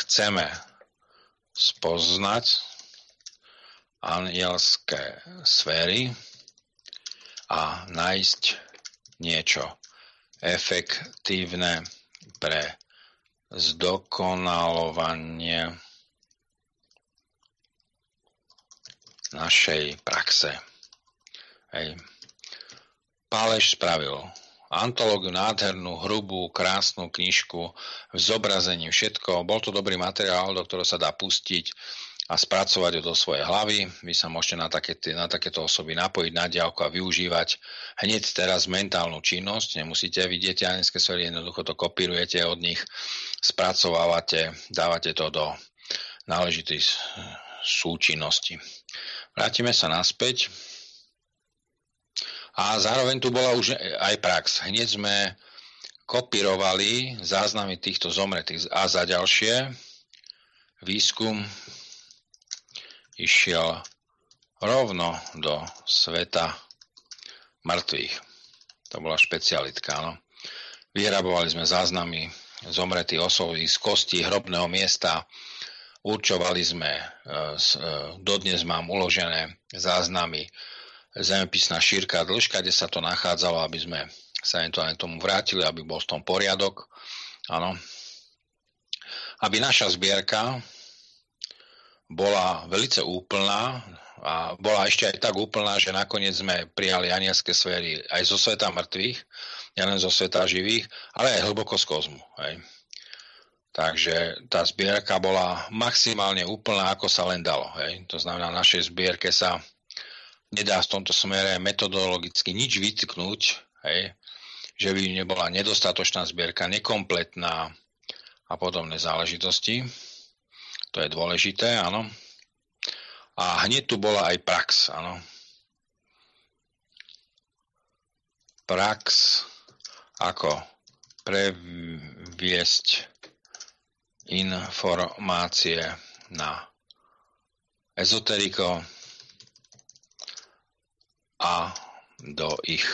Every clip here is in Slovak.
chceme spoznať anielské sféry a nájsť niečo efektívne pre zdokonalovanie našej praxe. Hej. Pálež spravil antológiu nádhernú, hrubú, krásnu knižku v zobrazení všetko. Bol to dobrý materiál, do ktorého sa dá pustiť a spracovať ho do svojej hlavy. Vy sa môžete na, také, na takéto osoby napojiť na diálku a využívať hneď teraz mentálnu činnosť. Nemusíte vidieť anielské sféry, jednoducho to kopírujete od nich, spracovávate, dávate to do náležitej súčinnosti. Vrátime sa naspäť. A zároveň tu bola už aj prax. Hneď sme kopírovali záznamy týchto zomretých a za ďalšie výskum išiel rovno do sveta mŕtvych. To bola špecialitka. No. Vyhrabovali sme záznamy zomretých osôb z kosti hrobného miesta, určovali sme, e, e, dodnes mám uložené záznamy zemepisná šírka a dĺžka, kde sa to nachádzalo, aby sme sa eventuálne tomu vrátili, aby bol v tom poriadok. Áno. Aby naša zbierka bola velice úplná a bola ešte aj tak úplná, že nakoniec sme prijali anielské sféry aj zo sveta mŕtvych, nielen zo sveta živých, ale aj hlboko z kozmu. Hej. Takže tá zbierka bola maximálne úplná, ako sa len dalo. Hej. To znamená, na našej zbierke sa nedá v tomto smere metodologicky nič vytknúť, hej, že by nebola nedostatočná zbierka, nekompletná a podobné záležitosti. To je dôležité, áno. A hneď tu bola aj prax, áno. Prax, ako previesť informácie na ezoteriko, a do ich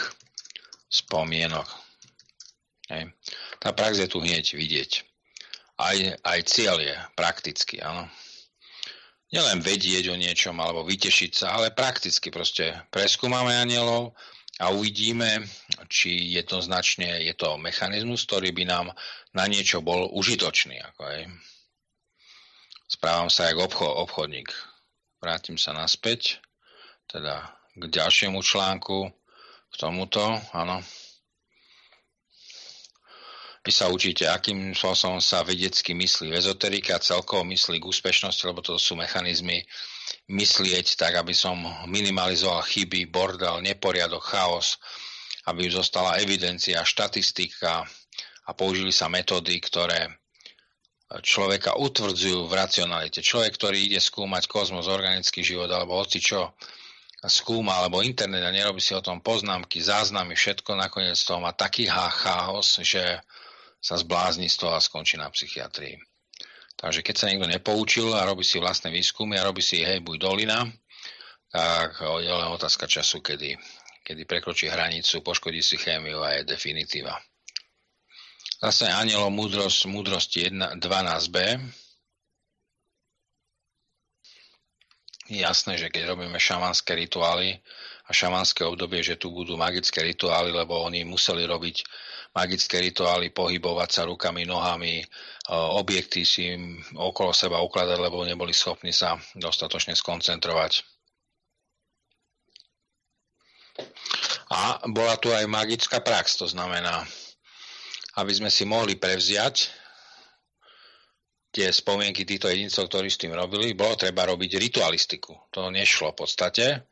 spomienok. Hej. Tá prax je tu hneď vidieť. Aj, aj cieľ je prakticky, áno. Nielen vedieť o niečom alebo vytešiť sa, ale prakticky proste preskúmame anielov a uvidíme, či jednoznačne je to mechanizmus, ktorý by nám na niečo bol užitočný. Ako aj. Správam sa ako obchod, obchodník. Vrátim sa naspäť. Teda k ďalšiemu článku, k tomuto, áno. Vy sa učíte, akým spôsobom sa vedecky myslí ezoterika, celkovo myslí k úspešnosti, lebo to sú mechanizmy myslieť tak, aby som minimalizoval chyby, bordel, neporiadok, chaos, aby zostala evidencia, štatistika a použili sa metódy, ktoré človeka utvrdzujú v racionalite. Človek, ktorý ide skúmať kozmos, organický život alebo hoci čo, skúma alebo internet a nerobí si o tom poznámky, záznamy, všetko, nakoniec toho má taký chaos, že sa zblázni z toho a skončí na psychiatrii. Takže keď sa niekto nepoučil a robí si vlastné výskumy a robí si hej, buď dolina, tak je len otázka času, kedy, kedy prekročí hranicu, poškodí si chémiu a je definitíva. Zase anielom múdrosť, múdrosti 12b, je jasné, že keď robíme šamanské rituály a šamanské obdobie, že tu budú magické rituály, lebo oni museli robiť magické rituály, pohybovať sa rukami, nohami, e, objekty si okolo seba ukladať, lebo neboli schopní sa dostatočne skoncentrovať. A bola tu aj magická prax, to znamená, aby sme si mohli prevziať tie spomienky týchto jedincov, ktorí s tým robili, bolo treba robiť ritualistiku. To nešlo v podstate.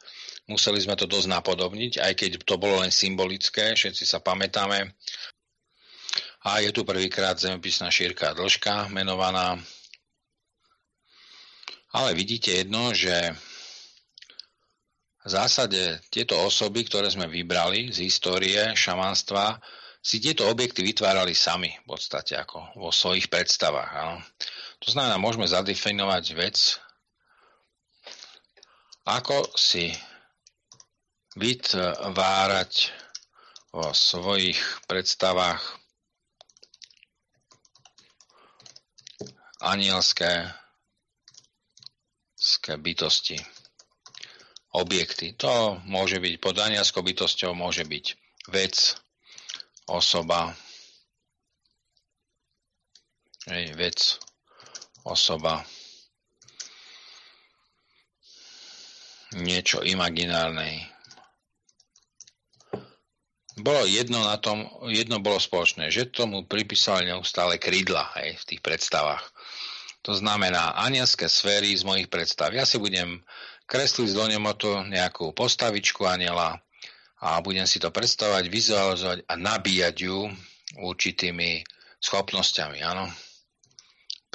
Museli sme to dosť napodobniť, aj keď to bolo len symbolické, všetci sa pamätáme. A je tu prvýkrát zemepisná šírka dĺžka menovaná. Ale vidíte jedno, že v zásade tieto osoby, ktoré sme vybrali z histórie šamanstva, si tieto objekty vytvárali sami v podstate ako vo svojich predstavách. Áno. To znamená, môžeme zadefinovať vec, ako si vytvárať vo svojich predstavách anielské bytosti, objekty. To môže byť pod anielskou bytosťou, môže byť vec, osoba, hej, vec, osoba, niečo imaginárnej. Bolo jedno na tom, jedno bolo spoločné, že tomu pripísali neustále krídla hej, v tých predstavách. To znamená anielské sféry z mojich predstav. Ja si budem kresliť z Lonemotu nejakú postavičku aniela a budem si to predstavovať, vizualizovať a nabíjať ju určitými schopnosťami. Áno.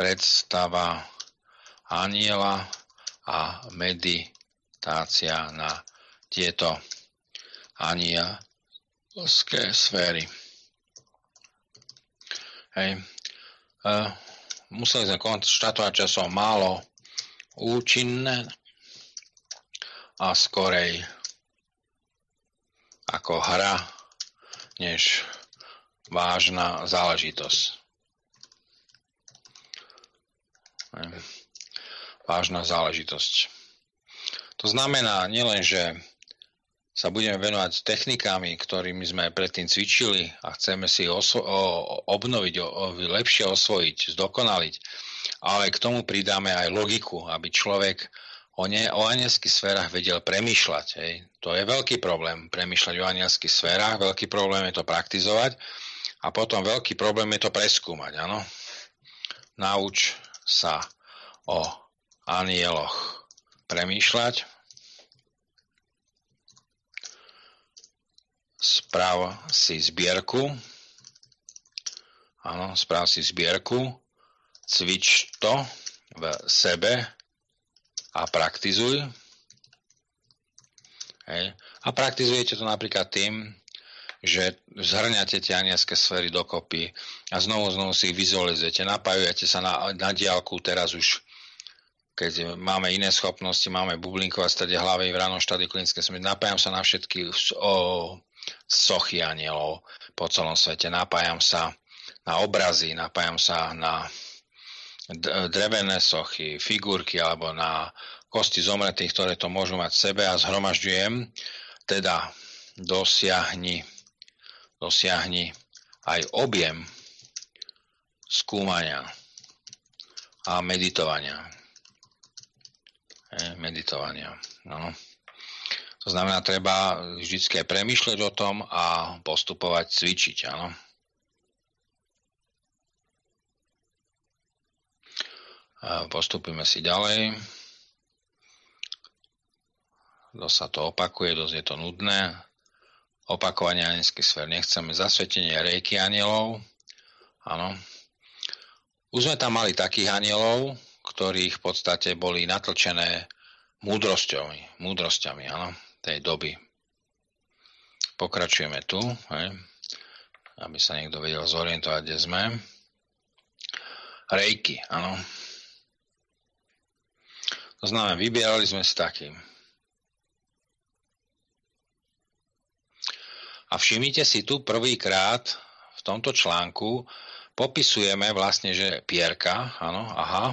Predstava aniela a meditácia na tieto anielské sféry. Hej. Uh, museli sme konštatovať, že som málo účinné a skorej ako hra, než vážna záležitosť. Vážna záležitosť. To znamená nielen, že sa budeme venovať technikami, ktorými sme predtým cvičili a chceme si osvo- obnoviť, o, lepšie osvojiť, zdokonaliť, ale k tomu pridáme aj logiku, aby človek o, ne, o anielských sférach vedel premýšľať. Hej. To je veľký problém, premýšľať o anielských sférach, veľký problém je to praktizovať a potom veľký problém je to preskúmať. Áno? Nauč sa o anieloch premýšľať, správ si zbierku, áno, správ si zbierku, cvič to v sebe a praktizuj. Hej. A praktizujete to napríklad tým, že zhrňate tie anielské sféry dokopy a znovu znovu si ich vizualizujete, napájujete sa na, na diálku teraz už keď máme iné schopnosti, máme bublinkovať stade hlavy v ránom štádiu klinické smrti, napájam sa na všetky o, sochy anielov po celom svete, napájam sa na obrazy, napájam sa na drevené sochy, figurky alebo na kosti zomretých, ktoré to môžu mať v sebe a zhromažďujem, teda dosiahni dosiahni aj objem skúmania a meditovania. E, meditovania. No. To znamená, treba vždy premyšľať o tom a postupovať, cvičiť. Áno. Postupíme si ďalej. Dosť sa to opakuje, dosť je to nudné opakovanie anielských sfér. Nechceme zasvetenie rejky anielov. Áno. Už sme tam mali takých anielov, ktorých v podstate boli natlčené múdrosťami, múdrosťami áno, tej doby. Pokračujeme tu, hej, aby sa niekto vedel zorientovať, kde sme. Rejky, áno. To znamená, vybierali sme si takým A všimnite si tu prvýkrát v tomto článku popisujeme vlastne, že pierka, áno, aha,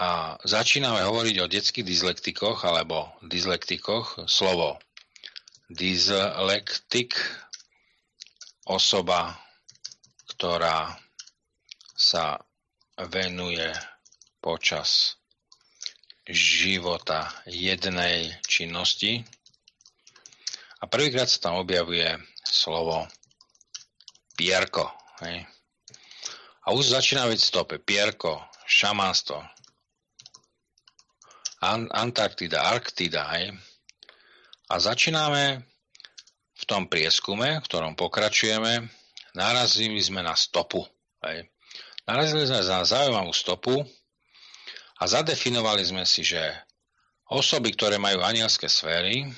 a začíname hovoriť o detských dyslektikoch alebo dyslektikoch. Slovo dyslektik, osoba, ktorá sa venuje počas života jednej činnosti, a prvýkrát sa tam objavuje slovo pierko. Hej. A už začína byť stope. Pierko, šamanstvo, An- Antarktida, Arktida. Hej. A začíname v tom prieskume, v ktorom pokračujeme, narazili sme na stopu. Hej. Narazili sme na zaujímavú stopu a zadefinovali sme si, že osoby, ktoré majú anielské sféry,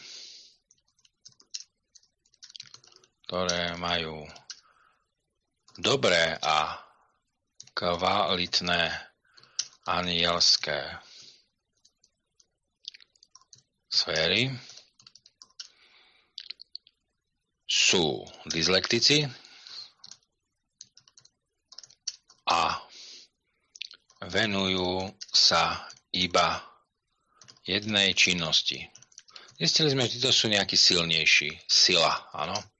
ktoré majú dobré a kvalitné anielské sféry sú dyslektici a venujú sa iba jednej činnosti. Zistili sme, že títo sú nejaký silnejší. Sila, áno.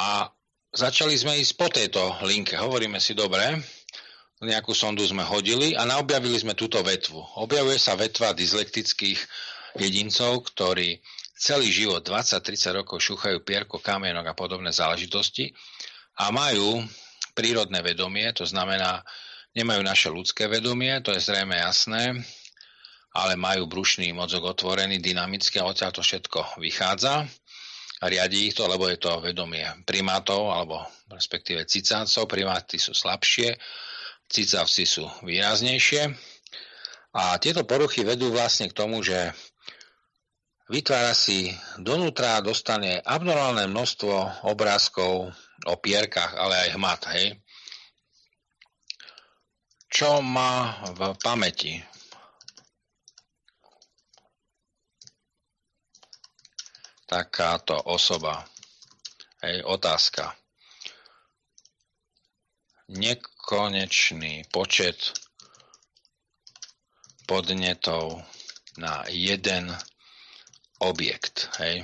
A začali sme ísť po tejto linke. Hovoríme si, dobre, nejakú sondu sme hodili a naobjavili sme túto vetvu. Objavuje sa vetva dyslektických jedincov, ktorí celý život, 20-30 rokov šúchajú pierko, kamienok a podobné záležitosti a majú prírodné vedomie, to znamená, nemajú naše ľudské vedomie, to je zrejme jasné, ale majú brušný mozog otvorený, dynamicky a odtiaľ to všetko vychádza. Riadi ich to, lebo je to vedomie primátov, alebo respektíve cicácov. Primáty sú slabšie, cicavci sú výraznejšie. A tieto poruchy vedú vlastne k tomu, že vytvára si donútra, dostane abnormálne množstvo obrázkov o pierkach, ale aj hmat, hej. Čo má v pamäti? Takáto osoba. Hej, otázka. Nekonečný počet podnetov na jeden objekt. Hej.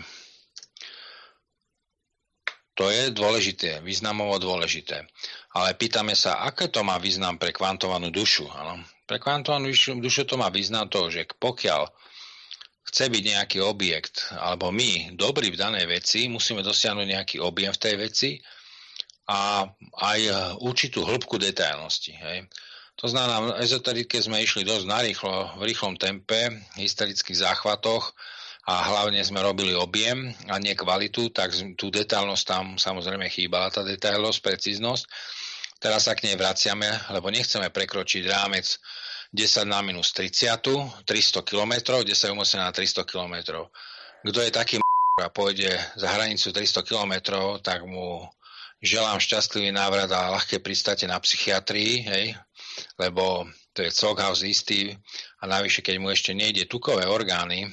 To je dôležité, významovo dôležité. Ale pýtame sa, aké to má význam pre kvantovanú dušu. Ano? Pre kvantovanú dušu, dušu to má význam to, že pokiaľ chce byť nejaký objekt, alebo my, dobrí v danej veci, musíme dosiahnuť nejaký objem v tej veci a aj určitú hĺbku detailnosti. Hej. To znamená, v ezoterike sme išli dosť narýchlo, v rýchlom tempe, hysterických záchvatoch a hlavne sme robili objem a nie kvalitu, tak tú detailnosť tam samozrejme chýbala, tá detailnosť, precíznosť. Teraz sa k nej vraciame, lebo nechceme prekročiť rámec 10 na minus 30, 300 km, 10 umocnené na 300 km. Kto je taký a pôjde za hranicu 300 km, tak mu želám šťastlivý návrat a ľahké pristate na psychiatrii, hej, lebo to je Coghouse istý a navyše, keď mu ešte nejde tukové orgány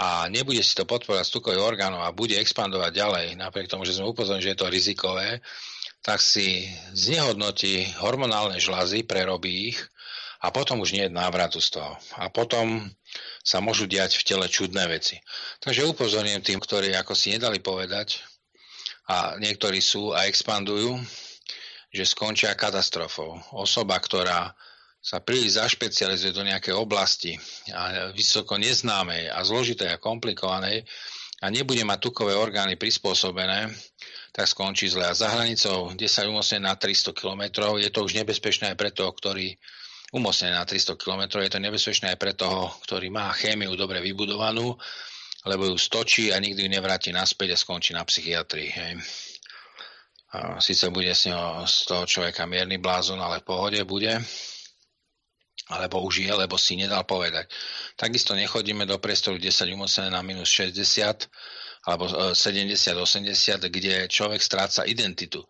a nebude si to podporovať z tukových orgánov a bude expandovať ďalej, napriek tomu, že sme upozorili, že je to rizikové, tak si znehodnotí hormonálne žlazy, prerobí ich a potom už nie je návratu z toho. A potom sa môžu diať v tele čudné veci. Takže upozorňujem tým, ktorí ako si nedali povedať a niektorí sú a expandujú, že skončia katastrofou. Osoba, ktorá sa príliš zašpecializuje do nejakej oblasti a vysoko neznámej a zložitej a komplikovanej a nebude mať tukové orgány prispôsobené, tak skončí zle. A za hranicou 10 umocnené na 300 km je to už nebezpečné aj pre toho, ktorý umocnené na 300 km. Je to nebezpečné aj pre toho, ktorý má chémiu dobre vybudovanú, lebo ju stočí a nikdy ju nevráti naspäť a skončí na psychiatrii. Hej. A síce bude z, neho, z toho človeka mierny blázon, ale v pohode bude alebo už je, lebo si nedal povedať. Takisto nechodíme do priestoru 10 umocnené na minus 60 alebo 70-80, e, kde človek stráca identitu.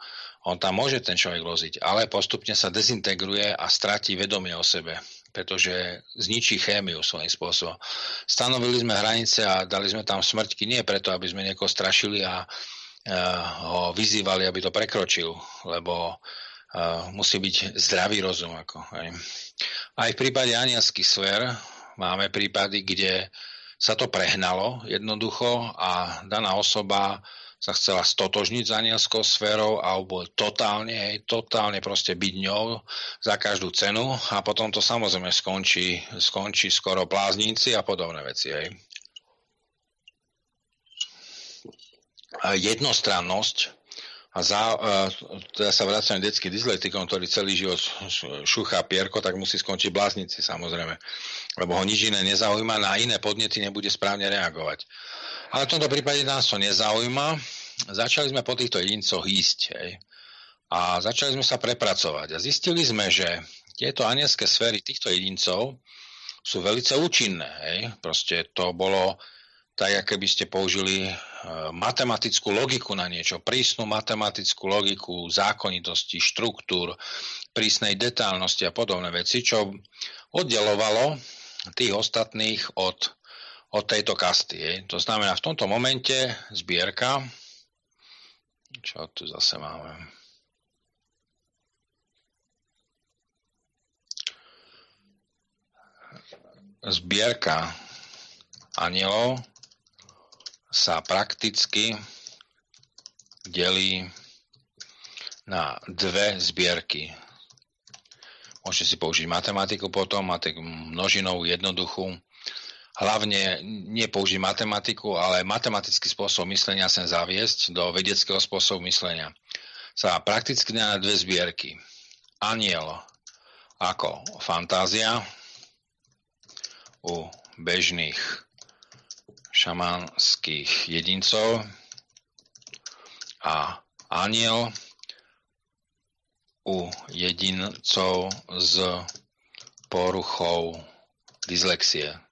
On tam môže ten človek loziť, ale postupne sa dezintegruje a stratí vedomie o sebe pretože zničí chémiu svojím spôsobom. Stanovili sme hranice a dali sme tam smrťky nie preto, aby sme niekoho strašili a uh, ho vyzývali, aby to prekročil, lebo uh, musí byť zdravý rozum. Ako, hej. Aj v prípade anielských sfér máme prípady, kde sa to prehnalo jednoducho a daná osoba sa chcela stotožniť s anielskou sférou a bol totálne, hej, totálne proste byť ňou za každú cenu a potom to samozrejme skončí, skončí skoro bláznici a podobné veci. Hej. Jednostrannosť a za, teda sa vraciam detský dyslektikom, ktorý celý život šúcha pierko, tak musí skončiť bláznici samozrejme. Lebo ho nič iné nezaujíma, na iné podnety nebude správne reagovať. Ale v tomto prípade nás to nezaujíma. Začali sme po týchto jedincoch ísť. Hej. A začali sme sa prepracovať. A zistili sme, že tieto anielské sféry týchto jedincov sú veľmi účinné. Hej. Proste to bolo tak, ako by ste použili e, matematickú logiku na niečo, prísnu matematickú logiku zákonitosti, štruktúr, prísnej detálnosti a podobné veci, čo oddelovalo tých ostatných od od tejto kasty. Je. To znamená, v tomto momente zbierka, čo tu zase máme, zbierka anielov sa prakticky delí na dve zbierky. Môžete si použiť matematiku potom, máte množinovú jednoduchú. Hlavne nie použiť matematiku, ale matematický spôsob myslenia sem zaviesť do vedeckého spôsobu myslenia. Sa prakticky na dve zbierky. Aniel ako fantázia u bežných šamanských jedincov a aniel u jedincov s poruchou dyslexie.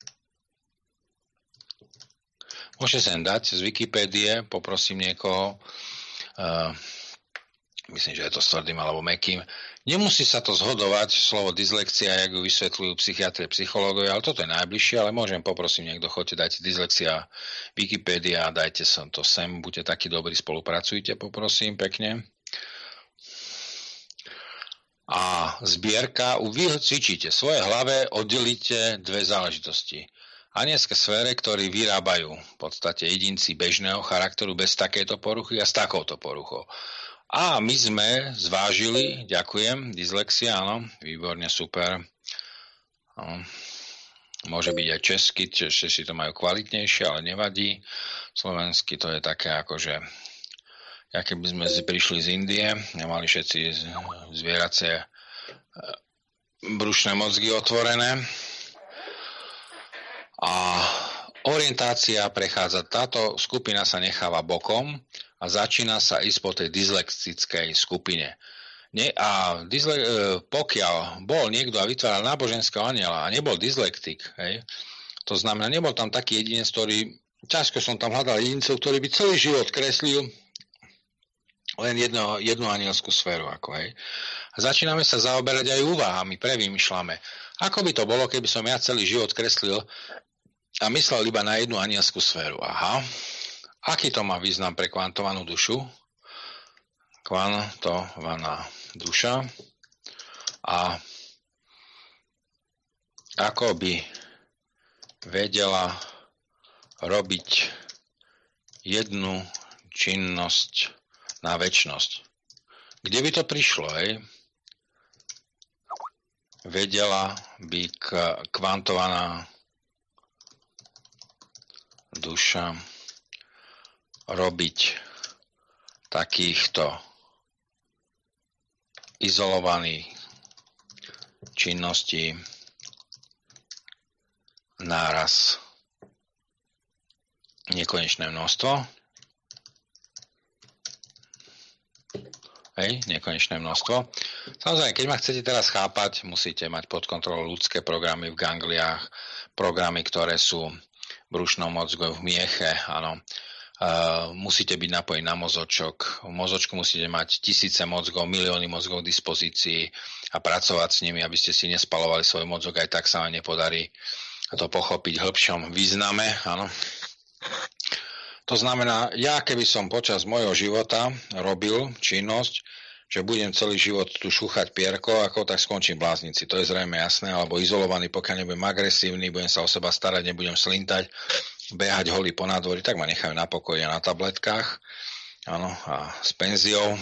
Môžete sem dať z Wikipédie, poprosím niekoho, uh, myslím, že je to s tvrdým alebo mekým, Nemusí sa to zhodovať, slovo dyslexia, jak ju vysvetľujú psychiatrie, psychológovia, ale toto je najbližšie, ale môžem poprosiť niekto, choďte, dajte dyslexia, Wikipedia, dajte som to sem, buďte takí dobrí, spolupracujte, poprosím, pekne. A zbierka, vy cvičíte svoje hlave, oddelíte dve záležitosti. Anielské sfére, ktorí vyrábajú v podstate jedinci bežného charakteru bez takéto poruchy a s takouto poruchou. A my sme zvážili, ďakujem, dyslexia, áno, výborne, super. No, môže byť aj česky, si to majú kvalitnejšie, ale nevadí. Slovensky to je také ako, že ja keby sme prišli z Indie, nemali všetci zvieracie e, brušné mozgy otvorené. A orientácia prechádza, táto skupina sa necháva bokom a začína sa ísť po tej dyslexickej skupine. Nie, a dysle, e, pokiaľ bol niekto a vytváral náboženského aniela a nebol dyslektik, hej, to znamená, nebol tam taký jedinec, ktorý, ťažko som tam hľadal jedincov, ktorý by celý život kreslil len jedno, jednu anielskú sféru. Ako, hej. A začíname sa zaoberať aj úvahami, prevýmšľame. Ako by to bolo, keby som ja celý život kreslil a myslel iba na jednu anielskú sféru. Aha, Aký to má význam pre kvantovanú dušu? Kvantovaná duša. A ako by vedela robiť jednu činnosť na väčnosť. Kde by to prišlo, hej? Vedela by kvantovaná duša robiť takýchto izolovaných činností náraz nekonečné množstvo. Hej, nekonečné množstvo. Samozrejme, keď ma chcete teraz chápať, musíte mať pod kontrolou ľudské programy v gangliách, programy, ktoré sú brušnom mozgu, v mieche, áno musíte byť napojení na mozočok. V mozočku musíte mať tisíce mozgov, milióny mozgov k dispozícii a pracovať s nimi, aby ste si nespalovali svoj mozog, aj tak sa vám nepodarí to pochopiť v hĺbšom význame. Áno. To znamená, ja keby som počas môjho života robil činnosť, že budem celý život tu šúchať pierko, ako tak skončím bláznici. To je zrejme jasné, alebo izolovaný, pokiaľ nebudem agresívny, budem sa o seba starať, nebudem slintať, behať holý po nádvorí, tak ma nechajú na pokoji na tabletkách. Áno, a s penziou,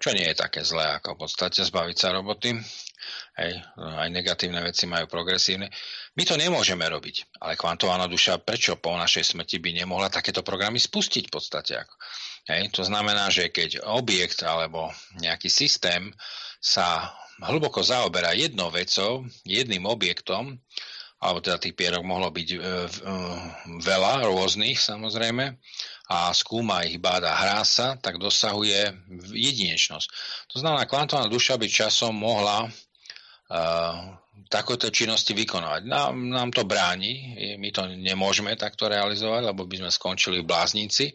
čo nie je také zlé, ako v podstate zbaviť sa roboty. Hej, aj negatívne veci majú progresívne. My to nemôžeme robiť, ale kvantovaná duša, prečo po našej smrti by nemohla takéto programy spustiť v podstate? Hej, to znamená, že keď objekt alebo nejaký systém sa hlboko zaoberá jednou vecou, jedným objektom, alebo teda tých pierok mohlo byť e, e, veľa, rôznych samozrejme, a skúma ich báda hrá sa, tak dosahuje jedinečnosť. To znamená, kvantová duša by časom mohla uh, takéto činnosti vykonávať. Nám, nám to bráni, my to nemôžeme takto realizovať, lebo by sme skončili v bláznici.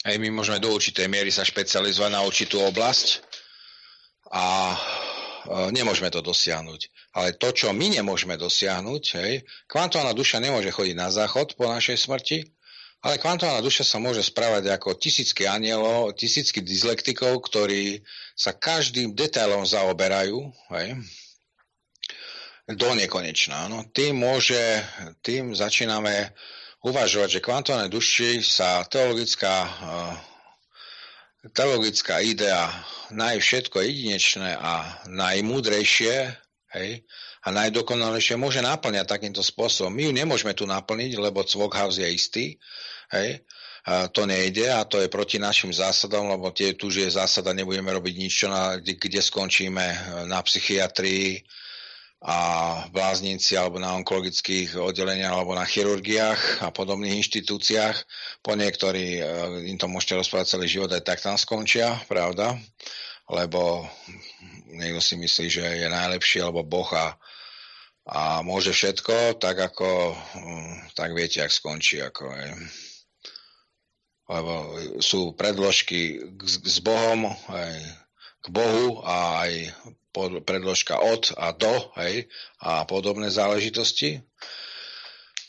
Aj my môžeme do určitej miery sa špecializovať na určitú oblasť a E, nemôžeme to dosiahnuť. Ale to, čo my nemôžeme dosiahnuť, hej, kvantovaná duša nemôže chodiť na záchod po našej smrti, ale kvantovaná duša sa môže správať ako tisícky anielov, tisícky dyslektikov, ktorí sa každým detailom zaoberajú. Hej. do nekonečná. No, tým môže, tým začíname uvažovať, že kvantované duši sa teologická, uh, teologická idea najvšetko jedinečné a najmúdrejšie hej, a najdokonalejšie môže naplňať takýmto spôsobom. My ju nemôžeme tu naplniť, lebo Cvokhaus je istý. Hej, a to nejde a to je proti našim zásadom, lebo tie, tu je zásada, nebudeme robiť nič, čo na, kde skončíme na psychiatrii a v bláznici alebo na onkologických oddeleniach alebo na chirurgiách a podobných inštitúciách. Po niektorí e, im to môžete rozprávať celý život, aj tak tam skončia, pravda? Lebo niekto si myslí, že je najlepší, alebo Boh a, a môže všetko, tak ako, mm, tak viete, ak skončí. Ako, je lebo sú predložky s Bohom, aj k Bohu a aj predložka od a do hej, a podobné záležitosti.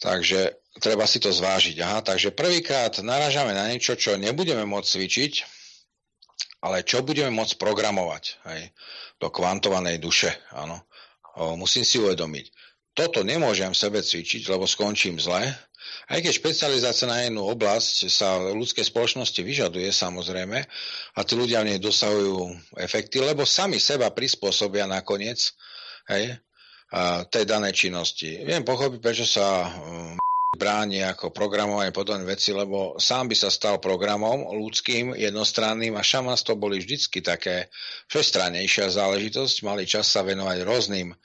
Takže treba si to zvážiť. Aha, takže prvýkrát naražame na niečo, čo nebudeme môcť cvičiť, ale čo budeme môcť programovať hej, do kvantovanej duše. Áno. O, musím si uvedomiť. Toto nemôžem v sebe cvičiť, lebo skončím zle, aj keď špecializácia na jednu oblasť sa ľudskej spoločnosti vyžaduje samozrejme a tí ľudia v nej dosahujú efekty, lebo sami seba prispôsobia nakoniec hej, tej danej činnosti. Viem pochopiť, prečo sa um, bráni ako programovanie podobné veci, lebo sám by sa stal programom ľudským, jednostranným a šamanstvo boli vždycky také všestranejšia záležitosť, mali čas sa venovať rôznym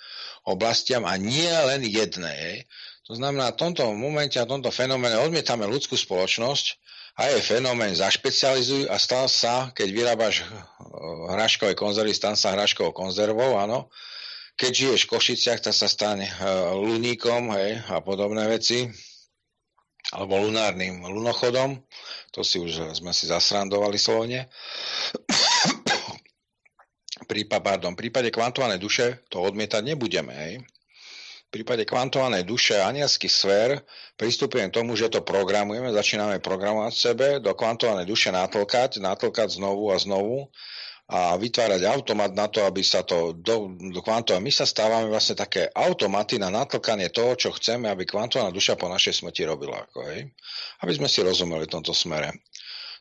oblastiam a nie len jednej. To znamená, v tomto momente a v tomto fenoméne odmietame ľudskú spoločnosť a je fenomén zašpecializuj a stal sa, keď vyrábaš eh, hraškové konzervy, stan sa hraškovou konzervou, áno. Keď žiješ v Košiciach, tak sa stane uh, luníkom hej, a podobné veci alebo lunárnym lunochodom. To si už sme si zasrandovali slovne. Prípad, pardon, v prípade kvantovanej duše to odmietať nebudeme. Hej v prípade kvantovanej duše anielských sfér pristupujem k tomu, že to programujeme, začíname programovať sebe, do kvantovanej duše natlkať, natlkať znovu a znovu a vytvárať automat na to, aby sa to do, do kvantové... My sa stávame vlastne také automaty na natlkanie toho, čo chceme, aby kvantovaná duša po našej smrti robila. Ako, hej? Aby sme si rozumeli v tomto smere.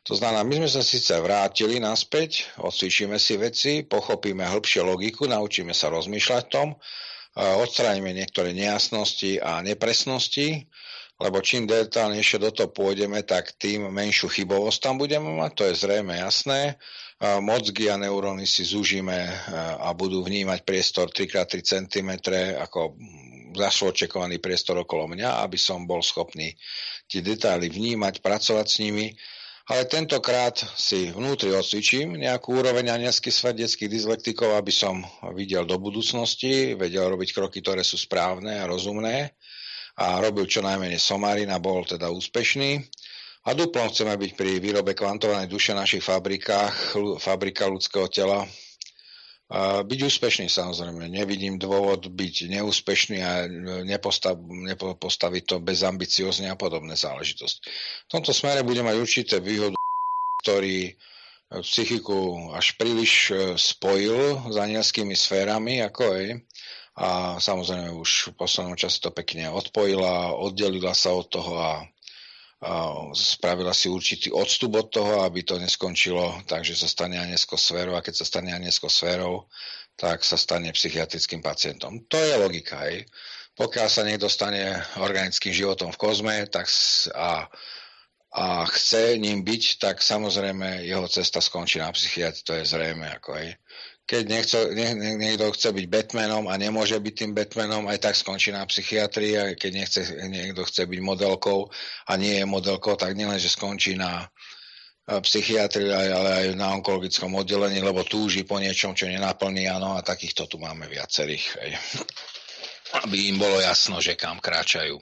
To znamená, my sme sa síce vrátili naspäť, odcvičíme si veci, pochopíme hĺbšie logiku, naučíme sa rozmýšľať tom, odstránime niektoré nejasnosti a nepresnosti, lebo čím detálnejšie do toho pôjdeme, tak tým menšiu chybovosť tam budeme mať, to je zrejme jasné. Mozgy a neuróny si zúžime a budú vnímať priestor 3x3 cm ako zašločekovaný priestor okolo mňa, aby som bol schopný tie detaily vnímať, pracovať s nimi ale tentokrát si vnútri odcvičím nejakú úroveň anielských svet detských dyslektikov, aby som videl do budúcnosti, vedel robiť kroky, ktoré sú správne a rozumné a robil čo najmenej somarín a bol teda úspešný. A duplom chceme byť pri výrobe kvantovanej duše v našich fabrikách, fabrika ľudského tela, byť úspešný samozrejme. Nevidím dôvod byť neúspešný a nepostav, nepostaviť to bezambiciozne a podobné záležitosti. V tomto smere bude mať určité výhody, ktorý psychiku až príliš e, spojil s anielskými sférami, ako je. A samozrejme už v poslednom čase to pekne odpojila, oddelila sa od toho a spravila si určitý odstup od toho, aby to neskončilo tak, že sa stane anesko sférou a keď sa stane anesko sférou, tak sa stane psychiatrickým pacientom. To je logika. Hej. Pokiaľ sa niekto stane organickým životom v kozme tak a, a chce ním byť, tak samozrejme jeho cesta skončí na psychiatrii, to je zrejme. Ako, hej keď nechce, nie, niekto chce byť Batmanom a nemôže byť tým Batmanom, aj tak skončí na psychiatrii a keď nechce, niekto chce byť modelkou a nie je modelkou, tak nielen, že skončí na psychiatrii, ale aj na onkologickom oddelení, lebo túži po niečom, čo nenaplní, áno, a takýchto tu máme viacerých, aj, aby im bolo jasno, že kam kráčajú.